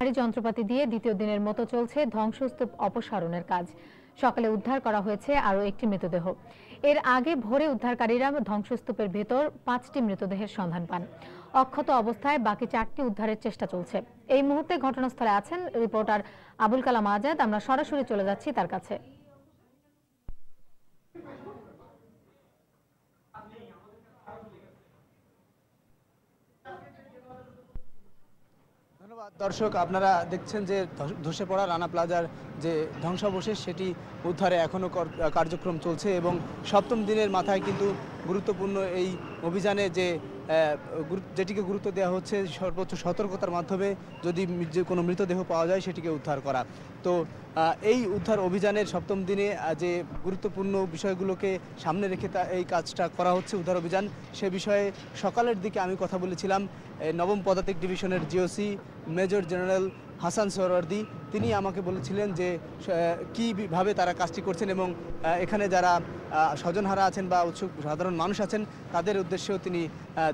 ভারী যন্ত্রপাতি দিয়ে দ্বিতীয় দিনের মতো চলছে ধ্বংসস্তূপ অপসারণের কাজ। সকালে উদ্ধার করা হয়েছে আরও একটি মৃতদেহ। এর আগে ভোরে উদ্ধারকারীরা ধ্বংসস্তূপের ভেতর পাঁচটি মৃতদেহের সন্ধান পান। অক্ষত অবস্থায় বাকি চারটি উদ্ধারের চেষ্টা চলছে। এই মুহূর্তে ঘটনাস্থলে আছেন রিপোর্টার আবুল কালাম আজাদ। আমরা সরাসরি চলে যাচ্ছি তার কাছে। দর্শক, আপনারা দেখছেন যে ধস- পড়া রানা প্লাজার যে ধ্বংসাবশেষ, সেটি উদ্ধারে এখনও কার্যক্রম চলছে এবং সপ্তম দিনের মাথায় কিন্তু গুরুত্বপূর্ণ এই অভিযানে যে যেটিকে গুরুত্ব দেওয়া হচ্ছে সর্বোচ্চ সতর্কতার মাধ্যমে যদি যে কোনো মৃতদেহ পাওয়া যায় সেটিকে উদ্ধার করা। তো এই উদ্ধার অভিযানের সপ্তম দিনে যে গুরুত্বপূর্ণ বিষয়গুলোকে সামনে রেখে তা এই কাজটা করা হচ্ছে উদ্ধার অভিযান, সে বিষয়ে সকালের দিকে আমি কথা বলেছিলাম নবম পদাতিক ডিভিশনের GOC, major general Hasan Suhrawardy তিনি আমাকে বলেছিলেন যে কীভাবে তারা কাজটি করছেন এবং এখানে যারা স্বজনহারা আছেন বা উৎসুক সাধারণ মানুষ আছেন, তাদের উদ্দেশ্যেও তিনি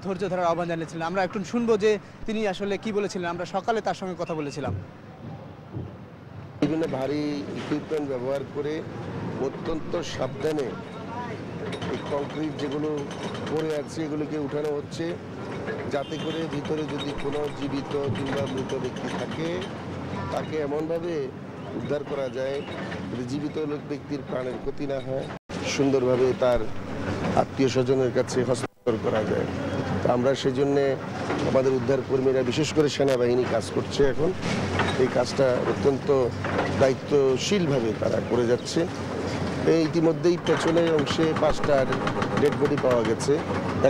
ধৈর্য ধরার আহ্বান জানিয়েছিলেন। আমরা একটু শুনব যে তিনি আসলে কি বলেছিলেন, আমরা সকালে তার সঙ্গে কথা বলেছিলাম। বিভিন্ন ভারী ইকুইপমেন্ট ব্যবহার করে অত্যন্ত সাবধানে কংক্রিট যেগুলো পড়ে আছে, এগুলোকে উঠানো হচ্ছে। যাতে করে ভিতরে যদি কোনো জীবিত কিংবা মৃত ব্যক্তি থাকে, তাকে এমনভাবে উদ্ধার করা যায় জীবিত লোক ব্যক্তির প্রাণের ক্ষতি না হয়, সুন্দরভাবে তার আত্মীয় স্বজনের কাছে হস্তান্তর করা যায়। তো আমরা সেজন্যে আমাদের উদ্ধার কর্মীরা বিশেষ করে সেনাবাহিনী কাজ করছে এখন। এই কাজটা অত্যন্ত দায়িত্বশীলভাবে তারা করে যাচ্ছে। ইতিমধ্যেই পেছনের অংশে পাঁচটার ডেড বডি পাওয়া গেছে।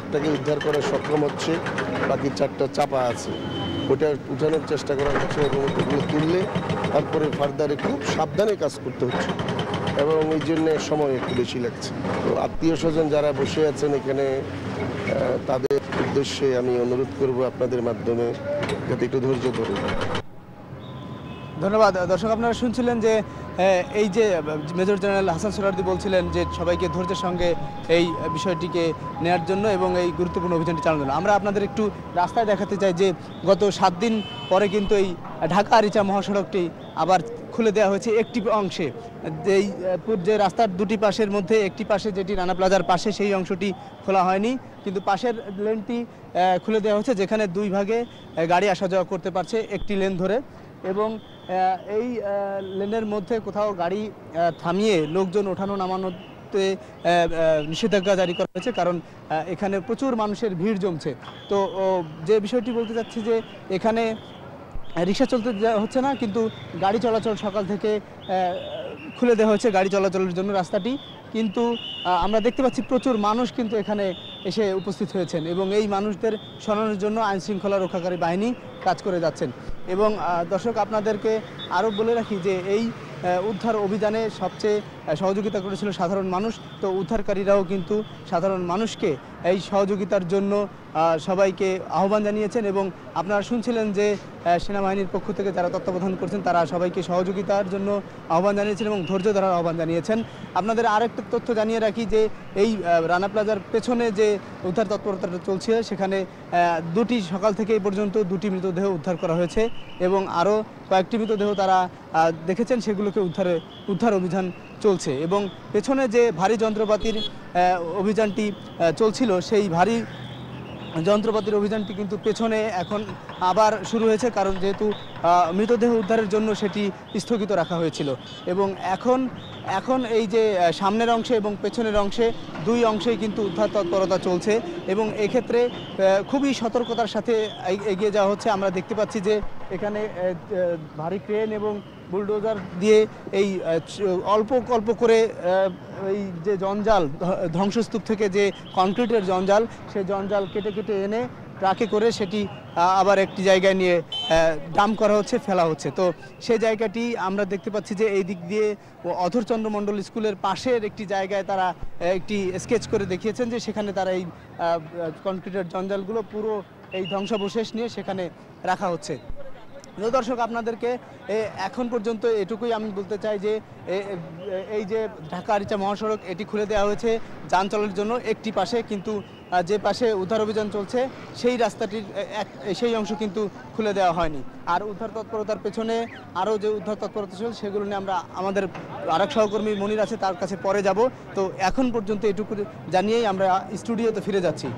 একটাকে উদ্ধার করা সক্ষম হচ্ছে, বাকি চারটা চাপা আছে। ওটা উঠানোর চেষ্টা করা হচ্ছে এবং ওগুলো তুললে তারপরে ফার্দারে খুব সাবধানে কাজ করতে হচ্ছে। এবং এই জন্য সময় একটু বেশি লাগছে। তো আত্মীয় স্বজন যারা বসে আছেন এখানে তাদের উদ্দেশ্যে আমি অনুরোধ করব আপনাদের মাধ্যমে যাতে একটু ধৈর্য ধরে। ধন্যবাদ। দর্শক, আপনারা শুনছিলেন যে এই যে মেজর জেনারেল হাসান সোরার্দি বলছিলেন যে, সবাইকে ধৈর্যের সঙ্গে এই বিষয়টিকে নেয়ার জন্য এবং এই গুরুত্বপূর্ণ অভিযানটি চালানোর জন্য। আমরা আপনাদের একটু রাস্তায় দেখাতে চাই যে, গত সাত দিন পরে কিন্তু এই ঢাকা আরিচা মহাসড়কটি আবার খুলে দেওয়া হয়েছে একটি অংশে। যেই যে রাস্তার দুটি পাশের মধ্যে, একটি পাশে যেটি রানা প্লাজার পাশে, সেই অংশটি খোলা হয়নি। কিন্তু পাশের লেনটি খুলে দেওয়া হচ্ছে যেখানে দুই ভাগে গাড়ি আসা যাওয়া করতে পারছে একটি লেন ধরে। এবং এই লেনের মধ্যে কোথাও গাড়ি থামিয়ে লোকজন ওঠানো নামানোতে নিষেধাজ্ঞা জারি করা হয়েছে কারণ এখানে প্রচুর মানুষের ভিড় জমছে। তো যে বিষয়টি বলতে চাচ্ছি যে এখানে রিক্সা চলতে হচ্ছে না, কিন্তু গাড়ি চলাচল সকাল থেকে খুলে দেওয়া হয়েছে গাড়ি চলাচলের জন্য রাস্তাটি। কিন্তু আমরা দেখতে পাচ্ছি প্রচুর মানুষ কিন্তু এখানে এসে উপস্থিত হয়েছেন এবং এই মানুষদের সরানোর জন্য আইনশৃঙ্খলা রক্ষাকারী বাহিনী কাজ করে যাচ্ছেন। এবং দর্শক আপনাদেরকে আরও বলে রাখি যে এই উদ্ধার অভিযানে সবচেয়ে সহযোগিতা করেছিল সাধারণ মানুষ। তো উদ্ধারকারীরাও কিন্তু সাধারণ মানুষকে এই সহযোগিতার জন্য সবাইকে আহ্বান জানিয়েছেন এবং আপনারা শুনছিলেন যে সেনাবাহিনীর পক্ষ থেকে যারা তত্ত্বাবধান করছেন, তারা সবাইকে সহযোগিতার জন্য আহ্বান জানিয়েছেন এবং ধৈর্য ধরার আহ্বান জানিয়েছেন। আপনাদের আরেকটা তথ্য জানিয়ে রাখি যে, এই রানা প্লাজার পেছনে যে উদ্ধার তৎপরতাটা চলছে সেখানে দুটি সকাল থেকে এই পর্যন্ত দুটি মৃতদেহ উদ্ধার করা হয়েছে এবং আরও কয়েকটি মৃতদেহ তারা দেখেছেন দেখেছেন সেগুলোকে উদ্ধারে, উদ্ধার অভিযান চলছে এবং পেছনে যে ভারী যন্ত্রপাতির অভিযানটি চলছিল, সেই ভারী যন্ত্রপাতির অভিযানটি কিন্তু পেছনে এখন আবার শুরু হয়েছে, কারণ যেহেতু মৃতদেহ উদ্ধারের জন্য সেটি স্থগিত রাখা হয়েছিল। এবং এখন এখন এই যে সামনের অংশে এবং পেছনের অংশে দুই অংশেই কিন্তু উদ্ধার তৎপরতা চলছে এবং এক্ষেত্রে খুবই সতর্কতার সাথে এগিয়ে যাওয়া হচ্ছে। আমরা দেখতে পাচ্ছি যে এখানে ভারী ক্রেন এবং বুলডোজার দিয়ে এই অল্প অল্প করে এই যে জঞ্জাল ধ্বংসস্তূপ থেকে যে কংক্রিটের জঞ্জাল সেই জঞ্জাল কেটে কেটে এনে ট্রাকে করে সেটি আবার একটি জায়গায় নিয়ে ডাম করা হচ্ছে, ফেলা হচ্ছে। তো সেই জায়গাটি আমরা দেখতে পাচ্ছি যে এই দিক দিয়ে অধরচন্দ্র মণ্ডল স্কুলের পাশের একটি জায়গায় তারা একটি স্কেচ করে দেখিয়েছেন যে সেখানে তারা এই কংক্রিটের জঞ্জালগুলো পুরো এই ধ্বংসাবশেষ নিয়ে সেখানে রাখা হচ্ছে। দর্শক, আপনাদেরকে এখন পর্যন্ত এটুকুই আমি বলতে চাই যে এই যে ঢাকা আরিচা মহাসড়ক, এটি খুলে দেওয়া হয়েছে যান চলাচলের জন্য একটি পাশে, কিন্তু যে পাশে উদ্ধার অভিযান চলছে, সেই রাস্তাটির এক- সেই অংশ কিন্তু খুলে দেওয়া হয়নি। আর উদ্ধার তৎপরতার পেছনে আরও যে উদ্ধার তৎপরতা চলছে সেগুলো নিয়ে আমরা আমাদের আরেক সহকর্মী মনির আছে, তার কাছে পরে যাব। তো এখন পর্যন্ত এটুকু জানিয়েই আমরা স্টুডিওতে ফিরে যাচ্ছি।